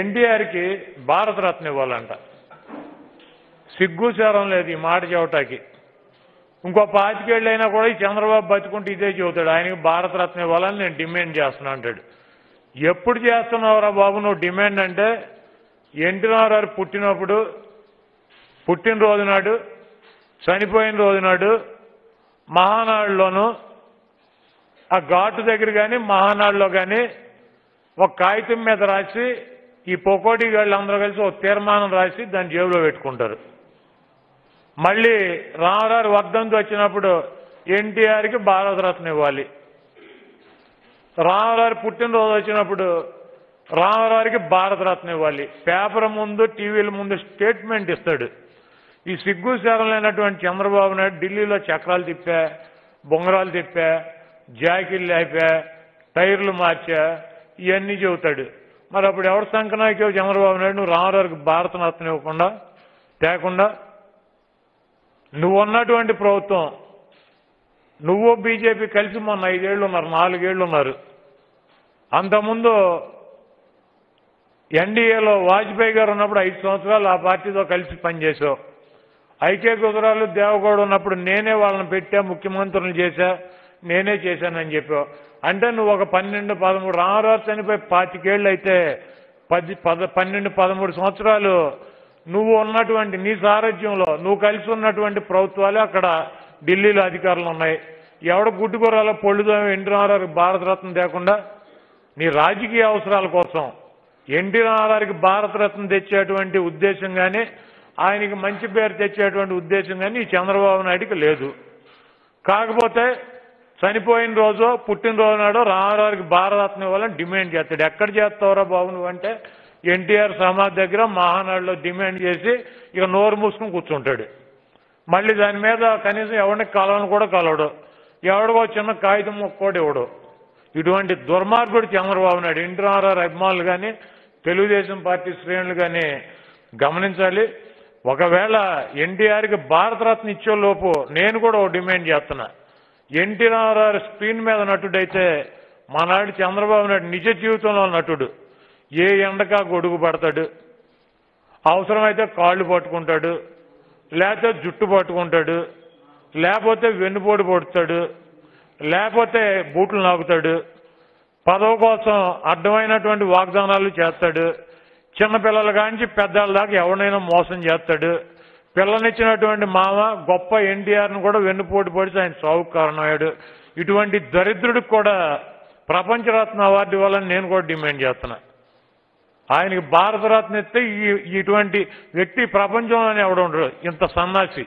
ఎన్టీఆర్కి భారతరత్న ఇవ్వాలంట. సిగ్గుచారం లేదు ఈ మాట చెవటాకి ఇంకో పాతికేళ్ళైనా కూడా ఈ చంద్రబాబు బతుకుంటే ఇదే చెబుతాడు. ఆయనకి భారతరత్న ఇవ్వాలని నేను డిమాండ్ చేస్తున్నా అంటాడు. ఎప్పుడు చేస్తున్నావురా బాబు నువ్వు డిమాండ్ అంటే ఎన్టీ రామారావు పుట్టినప్పుడు పుట్టినరోజు నాడు చనిపోయిన రోజు నాడు మహానాడులోను ఆ ఘాటు దగ్గర కానీ మహానాడులో కానీ ఒక కాగితం మీద రాసి ఈ పోకోటి అందరూ కలిసి ఒక తీర్మానం రాసి దాన్ని జేబులో పెట్టుకుంటారు. మళ్ళీ రామరారు వర్ధంతి వచ్చినప్పుడు ఎన్టీఆర్కి భారతరత్న ఇవ్వాలి. రామరారు పుట్టినరోజు వచ్చినప్పుడు రామరారికి భారతరత్న ఇవ్వాలి. పేపర్ ముందు టీవీల ముందు స్టేట్మెంట్ ఇస్తాడు. ఈ సిగ్గు శరం లేనటువంటి చంద్రబాబు నాయుడు ఢిల్లీలో చక్రాలు తిప్పా బొంగరాలు తిప్పా జాకీలు లేపా టైర్లు మార్చా ఇవన్నీ చెబుతాడు. మరి అప్పుడు ఎవరు సంకనాయకో చంద్రబాబు నాయుడు? నువ్వు రామరావుకి భారతరత్న ఇవ్వకుండా తేకుండా నువ్వు ఉన్నటువంటి ప్రభుత్వం నువ్వు బీజేపీ కలిసి మొన్న ఐదేళ్ళు ఉన్నారు నాలుగేళ్ళు ఉన్నారు అంతకుముందు ఎన్డీఏలో వాజ్పేయి గారు ఉన్నప్పుడు ఐదు సంవత్సరాలు ఆ పార్టీతో కలిసి పనిచేసావు ఐకే గుజరాలు దేవగౌడ ఉన్నప్పుడు నేనే వాళ్ళని పెట్టా ముఖ్యమంత్రులను చేశా. నేనే చేశానని చెప్పావు. అంటే నువ్వు ఒక పన్నెండు పదమూడు రామరాజు చనిపోయి పాతికేళ్ళు అయితే పది పద పన్నెండు పదమూడు సంవత్సరాలు నువ్వు ఉన్నటువంటి నీ సారథ్యంలో నువ్వు కలిసి ఉన్నటువంటి ప్రభుత్వాలు అక్కడ ఢిల్లీలో అధికారులు ఉన్నాయి. ఎవడ గుడ్డుకూరాలో పొళ్ళుదో ఎన్టీ రామారావు భారతరత్న లేకుండా నీ రాజకీయ అవసరాల కోసం ఎన్టీ రామారావుకి భారతరత్న తెచ్చేటువంటి ఉద్దేశం కానీ ఆయనకి మంచి పేరు తెచ్చేటువంటి ఉద్దేశం కానీ ఈ చంద్రబాబు నాయుడికి లేదు. కాకపోతే చనిపోయిన రోజు పుట్టినరోజు నాడు రామారావుకి భారతరత్న ఇవ్వాలని డిమాండ్ చేస్తాడు. ఎక్కడ చేస్తావురా బాబు నువ్వంటే ఎన్టీఆర్ సమాధి దగ్గర మహానాడులో డిమాండ్ చేసి ఇక నోరు మూసుకుని కూర్చుంటాడు. మళ్ళీ దాని మీద కనీసం ఎవరిని కలవని కూడా కలవడు. ఎవడికో చిన్న కాగితం ముక్క కూడా ఇవ్వడు. ఇటువంటి దుర్మార్గుడు చంద్రబాబు నాయుడు. ఇంటి రామారావు అభిమానులు కానీ తెలుగుదేశం పార్టీ శ్రేణులు కానీ గమనించాలి. ఒకవేళ ఎన్టీఆర్కి భారతరత్న ఇచ్చే లోపు నేను కూడా ఒక డిమాండ్ చేస్తున్నా. ఎన్టీ రామారావు స్క్రీన్ మీద నటుడైతే మనాడు చంద్రబాబు నాయుడు నిజ జీవితంలో నటుడు. ఏ ఎండకా గొడుగు పడతాడు? అవసరమైతే కాళ్ళు పట్టుకుంటాడు లేకపోతే జుట్టు పట్టుకుంటాడు లేకపోతే వెన్నుపోటు పొడుతాడు లేకపోతే బూట్లు నాకుతాడు పదవి కోసం అడ్డమైనటువంటి వాగ్దానాలు చేస్తాడు చిన్నపిల్లల కాంచి పెద్దల దాకా ఎవరినైనా మోసం చేస్తాడు పిల్లనిచ్చినటువంటి మామ గొప్ప ఎన్టీఆర్ను కూడా వెన్నుపోటు పడితే ఆయన సావుకు కారణమయ్యాడు. ఇటువంటి దరిద్రుడికి కూడా ప్రపంచరత్న అవార్డు ఇవ్వాలని నేను కూడా డిమాండ్ చేస్తున్నా. ఆయనకి భారతరత్న ఇస్తే ఈ ఇటువంటి వ్యక్తి ప్రపంచంలోనే ఎవడుండరు ఇంత సన్నాసి.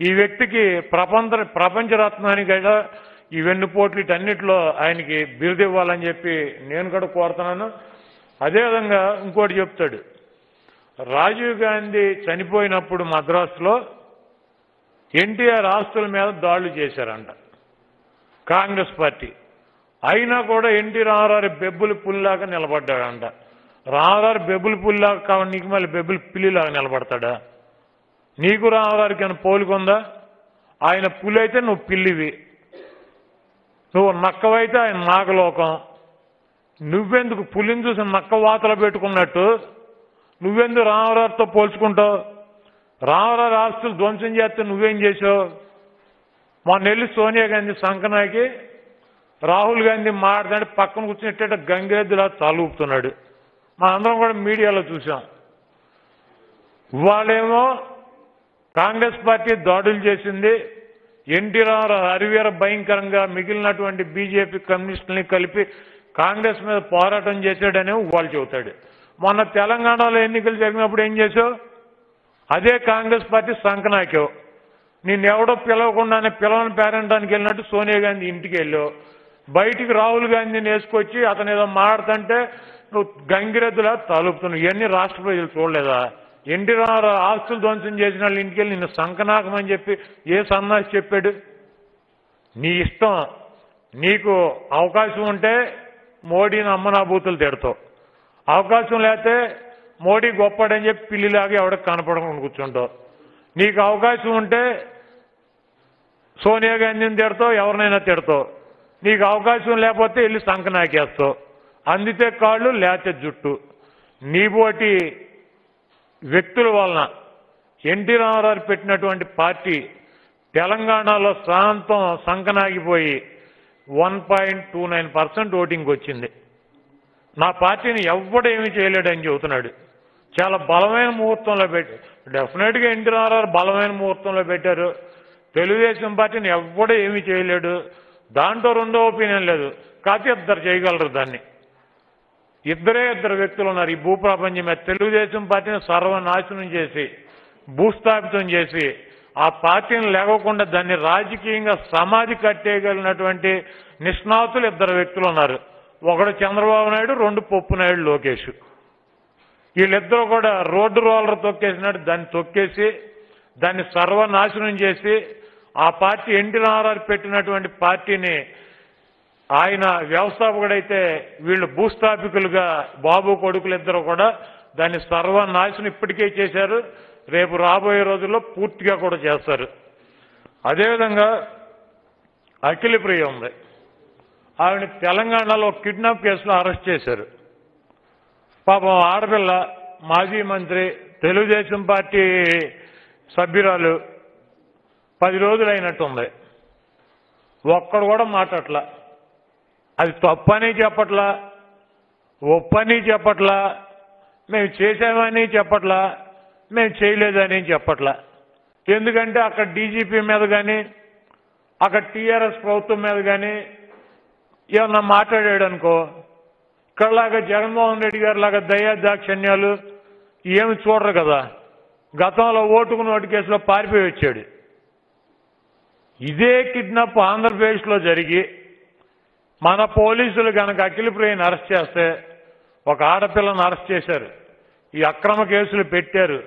ఈ వ్యక్తికి ప్రపంచ ప్రపంచరత్నానికి కూడా ఈ వెన్నుపోట్లు వీటన్నిటిలో ఆయనకి బిరుదివ్వాలని చెప్పి నేను కూడా కోరుతున్నాను. అదేవిధంగా ఇంకోటి చెప్తాడు. రాజీవ్ గాంధీ చనిపోయినప్పుడు మద్రాసులో ఎన్టీఆర్ ఆస్తుల మీద దాడులు చేశారంట. కాంగ్రెస్ పార్టీ. అయినా కూడా ఎన్టీ రామారావు బెబ్బులు పుల్లిలాగా నిలబడ్డాడంట. రామారావు బెబ్బులు పుల్లిలాగా కావాలి నీకు మళ్ళీ బెబ్బులు పిల్లిలాగా నిలబడతాడా? నీకు రామారావుకి అని పోలికొందా ఆయన పులి అయితే నువ్వు పిల్లివి. నువ్వు నక్కవైతే ఆయన నాగలోకం. నువ్వెందుకు పులిని చూసి నక్క వాతలు పెట్టుకున్నట్టు నువ్వెందు రామరాజుతో పోల్చుకుంటావు? రామరాజు ఆస్తులు ధ్వంసం చేస్తే నువ్వేం చేసావు? మా నెల్లి సోనియా గాంధీ సంకనాకి రాహుల్ గాంధీ మాట్లాడి పక్కన కూర్చున్నట్ట గంగేద్దులా తలూపుతున్నాడు. మా అందరం కూడా మీడియాలో చూసాం. వాళ్ళేమో కాంగ్రెస్ పార్టీ దాడులు చేసింది. ఎన్టీ రామారావు హరివీర భయంకరంగా మిగిలినటువంటి బీజేపీ కమ్యూనిస్టుల్ని కలిపి కాంగ్రెస్ మీద పోరాటం చేశాడని వాళ్ళు చెబుతాడు. మొన్న తెలంగాణలో ఎన్నికలు జరిగినప్పుడు ఏం చేసావు అదే కాంగ్రెస్ పార్టీ సంకనాకావు నిన్నెవడో పిలవకుండానే పిలవని పేరంటానికి వెళ్ళినట్టు సోనియా గాంధీ ఇంటికి వెళ్ళావు. బయటికి రాహుల్ గాంధీని వేసుకొచ్చి అతను ఏదో మాట్లాడుతుంటే నువ్వు గంగిరెద్దులా తలుపుతున్నావు. ఇవన్నీ రాష్ట్ర ప్రజలు చూడలేదా? ఎన్టీ రామారావు ఆస్తులు ధ్వంసం చేసిన వాళ్ళు ఇంటికి వెళ్ళి నిన్ను సంకనాకమని చెప్పి ఏ సన్నాసి చెప్పాడు? నీ ఇష్టం. నీకు అవకాశం ఉంటే మోడీని అమ్మనాభూతులు తిడతావు. అవకాశం లేకపోతే మోడీ గొప్పడని చెప్పి పిల్లిలాగా ఎవడకు కనపడకుండా కూర్చుంటావు. నీకు అవకాశం ఉంటే సోనియా గాంధీని తిడతావు ఎవరినైనా తిడతావు. నీకు అవకాశం లేకపోతే వెళ్ళి సంక నాకేస్తావు. అందితే కాళ్ళు లేతే జుట్టు. నీపోటి వ్యక్తుల వలన ఎన్టీ రామారావు పెట్టినటువంటి పార్టీ తెలంగాణలో సాంతం సంకనాగిపోయి one point two nine percent voting వచ్చింది. నా పార్టీని ఎవ్వడేమీ చేయలేడని చెబుతున్నాడు. చాలా బలమైన ముహూర్తంలో పెట్టి డెఫినెట్గా ఎన్టీ రామారావు బలమైన ముహూర్తంలో పెట్టారు. తెలుగుదేశం పార్టీని ఎవ్వడూ ఏమీ చేయలేడు. దాంట్లో రెండో ఒపీనియన్ లేదు. కాకపోతే ఇద్దరు చేయగలరు దాన్ని. ఇద్దరే ఇద్దరు వ్యక్తులు ఉన్నారు. ఈ భూప్రపంచం తెలుగుదేశం పార్టీని సర్వనాశనం చేసి భూస్థాపితం చేసి ఆ పార్టీని లేవకుండా దాన్ని రాజకీయంగా సమాధి కట్టేయగలిగినటువంటి నిష్ణాతులు ఇద్దరు వ్యక్తులు ఉన్నారు. ఒకడు చంద్రబాబు నాయుడు రెండు పొప్పు నాయుడు లోకేష్. వీళ్ళిద్దరూ కూడా రోడ్డు రోలర్ తొక్కేసినట్టు దాన్ని తొక్కేసి దాన్ని సర్వనాశనం చేసి ఆ పార్టీ ఎన్టీ నారాలు పెట్టినటువంటి పార్టీని ఆయన వ్యవస్థాపకుడైతే వీళ్ళు భూస్థాపికులుగా బాబు కొడుకులిద్దరూ కూడా దాన్ని సర్వనాశనం ఇప్పటికే చేశారు. రేపు రాబోయే రోజుల్లో పూర్తిగా కూడా చేస్తారు. అదేవిధంగా అఖిలప్రియ ఉంది. ఆవిడ తెలంగాణలో కిడ్నాప్ కేసులో అరెస్ట్ చేశారు. పాపం ఆడపిల్ల మాజీ మంత్రి తెలుగుదేశం పార్టీ సభ్యురాలు పది రోజులు అయినట్టుంది ఒక్కడు కూడా మాట్లాడలా అది తప్పని చెప్పట్లా ఒప్పని చెప్పట్లా మేము చేసామని చెప్పట్లా మేము చేయలేదని చెప్పట్లా. ఎందుకంటే అక్కడ డీజీపీ మీద కానీ అక్కడ టీఆర్ఎస్ ప్రభుత్వం మీద కానీ ఏమన్నా మాట్లాడాడు అనుకో ఇక్కడలాగా జగన్మోహన్ రెడ్డి గారి లాగా దయా దాక్షణ్యాలు ఏమి చూడరు కదా. గతంలో ఓటుకు నోటు కేసులో పారిపోయి వచ్చాడు. ఇదే కిడ్నాప్ ఆంధ్రప్రదేశ్లో జరిగి మన పోలీసులు కనుక అఖిలప్రియని అరెస్ట్ చేస్తే ఒక ఆడపిల్లను అరెస్ట్ చేశారు. ఈ అక్రమ కేసులు పెట్టారు.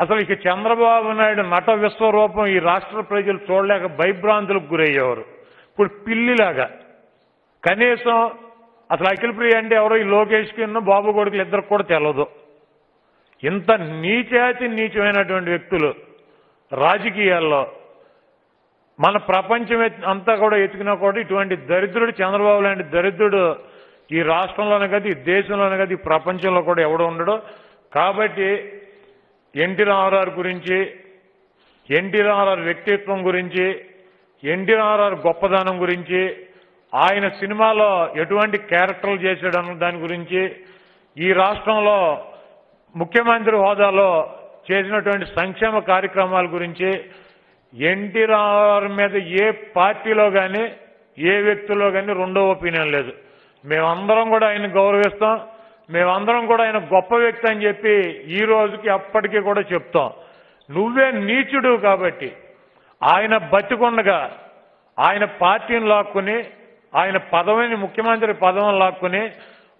అసలు ఇక చంద్రబాబు నాయుడు నట విశ్వరూపం ఈ రాష్ట్ర ప్రజలు చూడలేక భయభ్రాంతులకు గురయ్యేవారు. ఇప్పుడు పిల్లిలాగా. కనీసం అసలు అఖిల ప్రియ అంటే ఎవరో ఈ లోకేష్కి బాబు కొడుకులు ఇద్దరు కూడా తెలదు. ఇంత నీచాతి నీచమైనటువంటి వ్యక్తులు రాజకీయాల్లో మన ప్రపంచం అంతా కూడా ఎత్తుకున్నా కూడా ఇటువంటి దరిద్రుడు చంద్రబాబు లాంటి దరిద్రుడు ఈ రాష్ట్రంలోనే కాదు ఈ దేశంలోనే కాదు ఈ ప్రపంచంలో కూడా ఎవడు ఉండడు. కాబట్టి ఎన్టీ రామారావు గురించి ఎన్టీ రామారావు వ్యక్తిత్వం గురించి ఎన్టీ రామారావు గొప్పదనం గురించి ఆయన సినిమాలో ఎటువంటి క్యారెక్టర్లు చేశాడన్న దాని గురించి ఈ రాష్ట్రంలో ముఖ్యమంత్రి హోదాలో చేసినటువంటి సంక్షేమ కార్యక్రమాల గురించి ఎన్టీ రామారావు మీద ఏ పార్టీలో కానీ ఏ వ్యక్తిలో కానీ రెండో ఒపీనియన్ లేదు. మేమందరం కూడా ఆయన గౌరవిస్తాం. మేమందరం కూడా ఆయన గొప్ప వ్యక్తి అని చెప్పి ఈ రోజుకి అప్పటికీ కూడా చెప్తాం. నువ్వే నీచుడు కాబట్టి ఆయన బతికొండగా ఆయన పార్టీని లాక్కుని ఆయన పదవిని ముఖ్యమంత్రి పదవిని లాక్కుని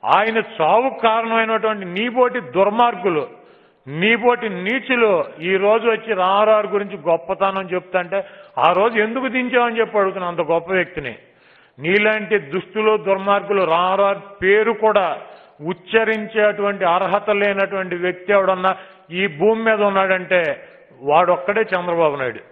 ఆయన చావుకు కారణమైనటువంటి నీబోటి దుర్మార్గులు నీబోటి నీచులు ఈ రోజు వచ్చి రామారావు గురించి గొప్పతనం చెప్తాంటే ఆ రోజు ఎందుకు దించావని చెప్పి అడుగుతున్నాను అంత గొప్ప వ్యక్తిని. నీలాంటి దుస్తులు దుర్మార్గులు రామారావు పేరు కూడా ఉచ్చరించేటువంటి అర్హత లేనటువంటి వ్యక్తి ఎవడన్నా ఈ భూమి మీద ఉన్నాడంటే వాడొక్కడే చంద్రబాబు నాయుడు.